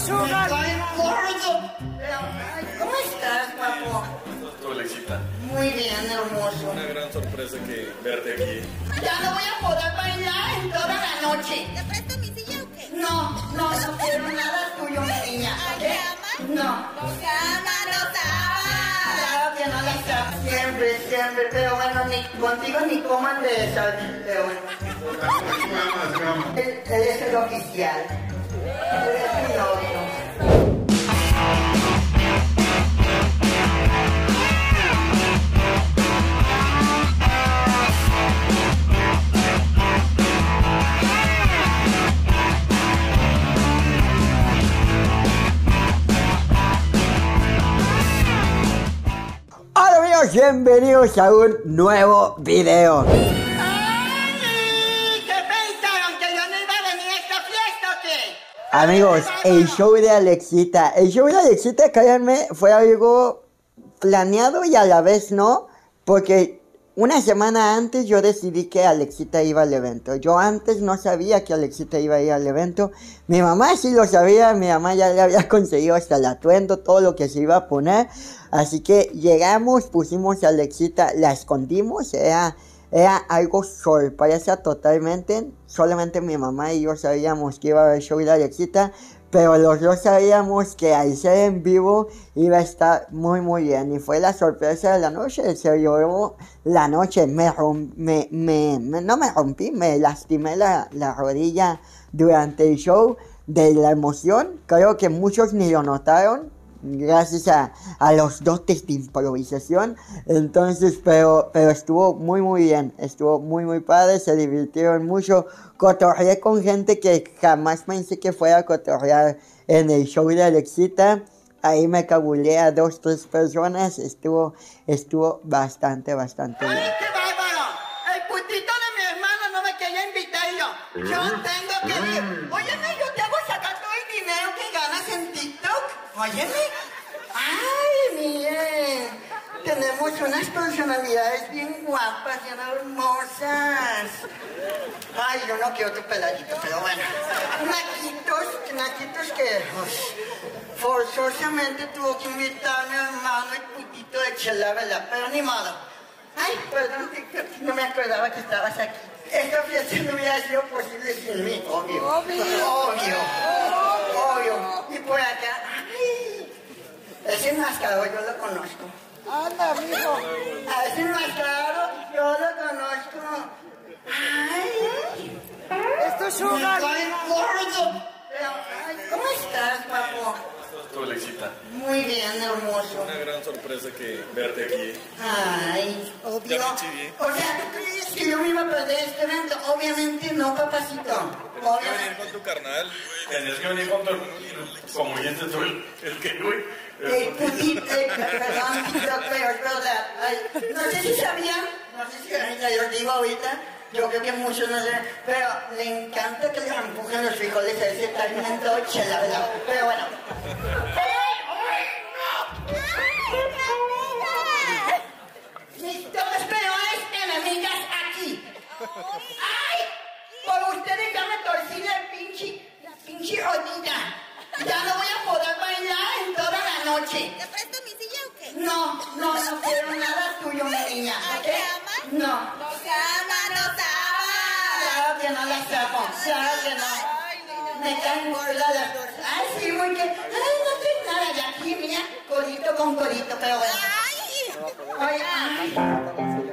sugar. ¿cómo estás, guapo? Muy bien, hermoso. una gran sorpresa que verte aquí. Ya no voy a poder bailar en toda la noche. ¿Te presto mi silla o qué? No, no, no quiero nada tuyo, mi niña. No. Nos ama, nos ama. Claro que no la sabes. Siempre, siempre. Pero bueno, ni contigo ni coman de eso. Pero bueno. Él, él es el oficial. Él es. Bienvenidos a un nuevo video. Amigos, el show de Alexita. El show de Alexita, créanme, fue algo planeado y a la vez no. Porque una semana antes yo decidí que Alexita iba al evento. Yo antes no sabía que Alexita iba a ir al evento. Mi mamá sí lo sabía, mi mamá ya le había conseguido hasta el atuendo, todo lo que se iba a poner. Así que llegamos, pusimos a Alexita, la escondimos, era, era algo sorpresa totalmente. Solamente mi mamá y yo sabíamos que iba a haber show de Alexita. Pero los dos sabíamos que al ser en vivo iba a estar muy muy bien. Y fue la sorpresa de la noche. Se llevó la noche. Me, rom- me, me- me- no me rompí, me lastimé la, la rodilla durante el show de la emoción. Creo que muchos ni lo notaron. Gracias a, a los dotes de improvisación. Entonces, pero, pero estuvo muy muy bien. Estuvo muy muy padre. Se divirtieron mucho. Cotorreé con gente que jamás pensé que fuera a cotorrear en el show de Alexita. Ahí me cabulé a dos, tres personas. Estuvo, estuvo bastante, bastante bien. ¡Ay, qué bárbaro! El putito de mi hermano no me quería invitar yo. Yo tengo que ir. Óyeme, yo te hago sacar todo el dinero que ganas en TikTok. Óyeme. ¡Ay, miren! Tenemos unas personalidades bien guapas, bien hermosas. Ay, yo no quiero tu peladito, pero bueno. Naquitos, naquitos que uf, forzosamente tuvo que invitarme a mi hermano el putito de chela, ¿verdad? Pero ni modo. Ay, perdón, no me acordaba que estabas aquí. Esta fiesta no hubiera sido posible sin mí, obvio. Obvio. Obvio. Obvio. Y por acá, ay, ese enmascarado yo lo conozco. Anda, mijo. A ese enmascarado yo lo conozco. Ay, Esto es sugar. estoy gordo. ¿cómo estás, guapo? Tu Alexita, Muy bien, hermoso. una gran sorpresa que verte aquí. Ay, obvio. Ya me chiví. O sea, ¿tú crees que yo me iba a perder este evento? Obviamente no, papacito. Tenías que venir Obviamente. con tu carnal. Tenías que venir con tu. Como dices tú, el, el que, güey. El putito, eh, perdón, pero no sé si sabían, no sé si ahorita yo os digo ahorita, yo creo que muchos no sé, pero le encanta que le empujen los frijoles a ese tremendo la verdad. Pero bueno. Mis dos peores enemigas aquí. ¡Ay! Por ustedes ya me torcí la pinche, la pinche rodilla. Ya no voy a poder bailar en toda la noche. ¿Te presto mi silla o qué? No, no, no quiero nada tuyo, mi niña. ¿ok? No. Me caen gordas las dos. Ay, sí, muy que. Ay, no sé nada de aquí, mira. Codito con codito, pero bueno. Ay. Oye.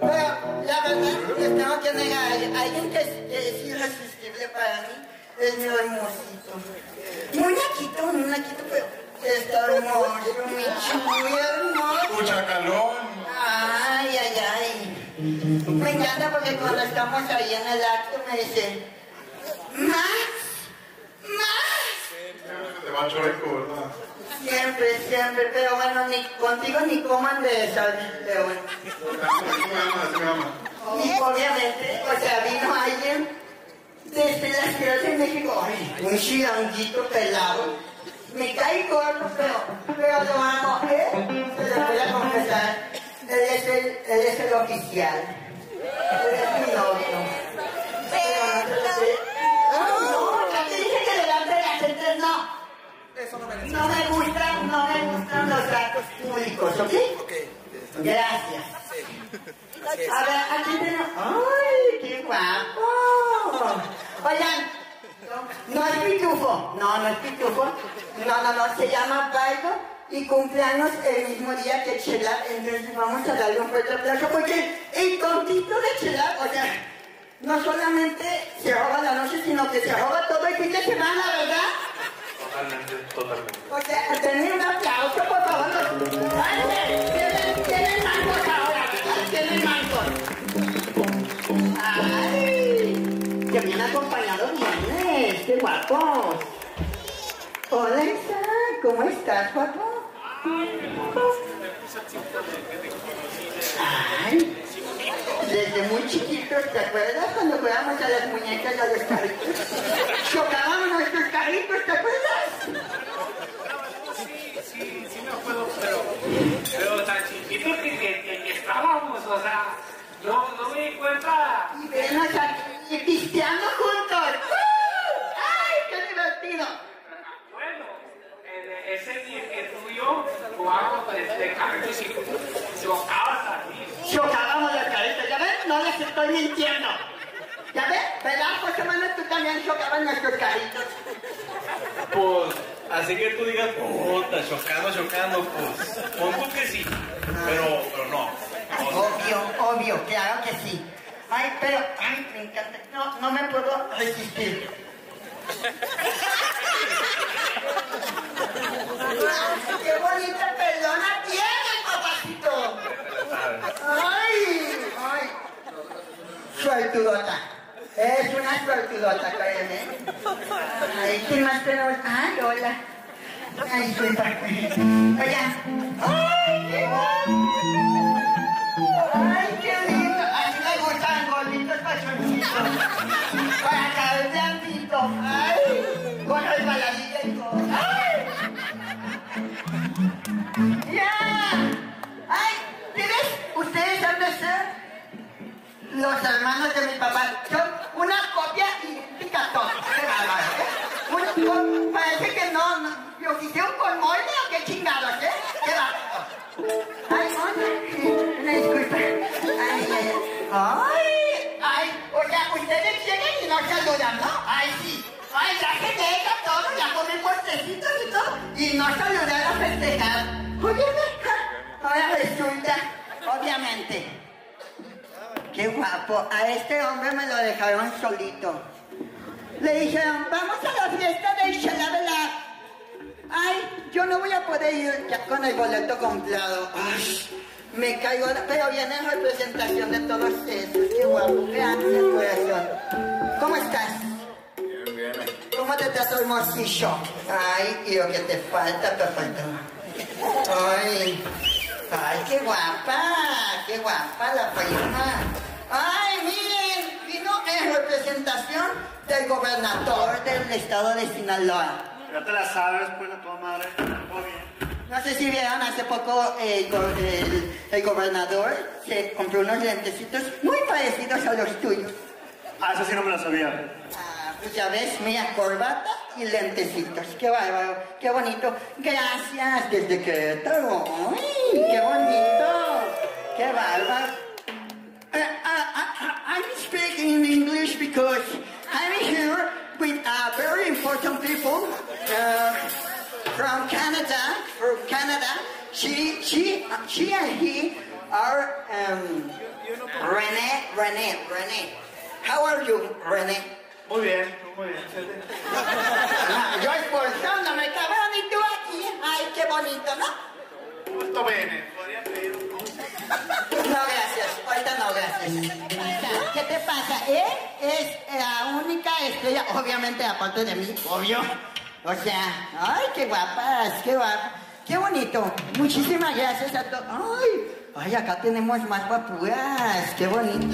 Pero la verdad, les tengo que negar. Alguien que es, irresistible para mí es mi hermosito. Muy naquito, muy naquito, pero está hermoso, mi chulo, hermoso. Mucha calor. Ay, ay, ay. Me encanta porque cuando estamos ahí en el acto me dice, más, más. Te va chueco, ¿verdad? Siempre, siempre, pero bueno, ni contigo ni coman de esa, pero bueno. Y obviamente, o sea, vino alguien desde la Ciudad de México, ay, un chilanguito pelado. Me cae gordo, pero, pero lo amo, ¿eh? Se lo voy a confesar. Él es el, él es el oficial. Él es No me gustan, no me gustan los datos públicos, ¿ok? Ok. Gracias. A ver, aquí tenemos... ¡Ay, qué guapo! Oigan, no es pitufo, no, no es pitufo, no, no, no, se llama Baido y cumpleaños el mismo día que Chela, entonces vamos a darle un fuerte aplauso porque el tontito de Chela, o sea, no solamente se roba la noche, sino que se roba todo el fin de semana, ¿verdad? Totalmente, totalmente. O sea, denle un aplauso, por favor. ¡Ay, tienen, mangos ahora! ¡Ay, tienen mangos! ¡Ay! Que bien acompañado vienes, qué guapo. Hola, ¿cómo estás, guapo? Ay, desde muy chiquitos, ¿te acuerdas cuando jugábamos a las muñecas y a los carritos? Chocábamos nuestros carritos, ¿te acuerdas? Sí, sí, sí me acuerdo, pero, pero tan chiquito que, que, que- que estábamos, o sea, no, no me di cuenta. Y venos aquí pisteando juntos. ¡Uh! ¡Ay, Bueno, en ese día que tú y yo jugábamos de, y chocabas aquí. Chocábamos los carritos, ¿ya ven? No les estoy mintiendo. ¿Ya ven? ¿Verdad, José Manuel? Tú también chocabas nuestros carritos. Pues, así que tú digas, puta, chocando, chocando, pues, pon tú que sí, pero, pero no. Obvio, obvio, claro que sí. Ay, pero, ay, me encanta. No, no me puedo resistir. ¡Qué bonita pelona tienes, papacito! ¡Ay! ¡Ay! Suertudota. Es una suertudota, créeme. Ay, ¿quién más tenemos? Ay, hola. Ay, disculpa. Oiga. ¡Ay, qué guapo! ¡Ay, qué lindo! A mí me gustan gorditos pachoncitos. Ay, ay. Ay, o sea, ustedes llegan y no saludan, ¿no? Ay, sí. Ay, ya que llega todo, ya comí postecitos y todo. Y no saludar a festejar. Oye, ahora resulta, obviamente. Qué guapo. A este hombre me lo dejaron solito. Le dijeron, vamos a la fiesta del Shalabela. Ay, yo no voy a poder ir ya con el boleto comprado. Ay, me caigo, pero viene en representación de todos esos. Qué guapo, gracias corazón. ¿Cómo estás? Bien, bien. ¿Cómo te trató el morcillo? Ay, y lo que te falta, perfecto. Ay, ay, qué guapa, qué guapa la prima. Ay, miren, vino en representación del gobernador del estado de Sinaloa. Ya te la sabes, pues, a tu madre. No sé si vieron hace poco eh, go- el, el gobernador se compró unos lentecitos muy parecidos a los tuyos. Ah, eso sí no me lo sabía. Ah, pues ya ves, mira, corbata y lentecitos. Qué bárbaro, qué bonito. Gracias, desde Querétaro. ¡Ay, qué bonito! ¡Qué bárbaro! Uh, uh, uh, I'm speaking in English because I'm here with uh, very important people uh, from Canada. From Canada, she, she, she and he are um, René, René, René. How are you, René? Muy bien, muy bien. Yo esforzándome, cabrón, y tú aquí. Ay, qué bonito, ¿no? Justo bene. Podría pedir un No, gracias. Ahorita no, gracias. ¿Qué te pasa? Él es la única estrella, obviamente, aparte de mí, obvio. O sea, ay, qué guapas, qué guapas. Qué bonito. Muchísimas gracias a todos. Ay, ay, acá tenemos más guapuras. Qué bonito.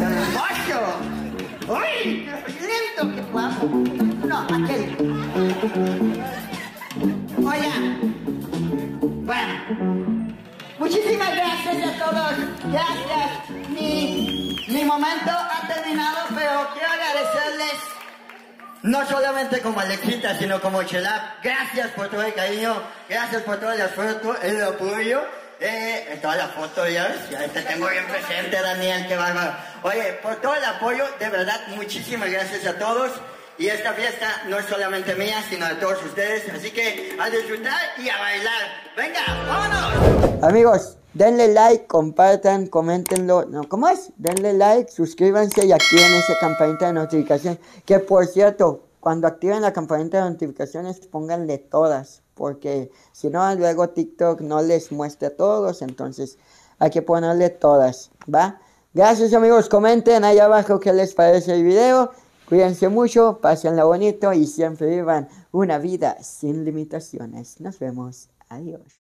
¡Hermoso! ¡Ay! ¡Qué lindo! ¡Qué guapo! No, aquel. Oigan. Bueno. Muchísimas gracias a todos. Gracias. Mi, mi momento ha terminado, pero quiero agradecerles. No solamente como Alexita, sino como Chelap. Gracias por todo el cariño. Gracias por todo el esfuerzo, el apoyo. Eh, toda la foto, ya ves, ya te tengo bien presente, Daniel, qué bárbaro. Oye, por todo el apoyo, de verdad, muchísimas gracias a todos. Y esta fiesta no es solamente mía, sino de todos ustedes. Así que a disfrutar y a bailar. Venga, vámonos. Amigos, denle like, compartan, coméntenlo. No, ¿cómo es? Denle like, suscríbanse y activen esa campanita de notificación. Que por cierto, cuando activen la campanita de notificaciones, pónganle todas. Porque si no, luego TikTok no les muestra a todos. Entonces, hay que ponerle todas. ¿Va? Gracias amigos, comenten ahí abajo qué les parece el video. Cuídense mucho, pásenla bonito y siempre vivan una vida sin limitaciones. Nos vemos. Adiós.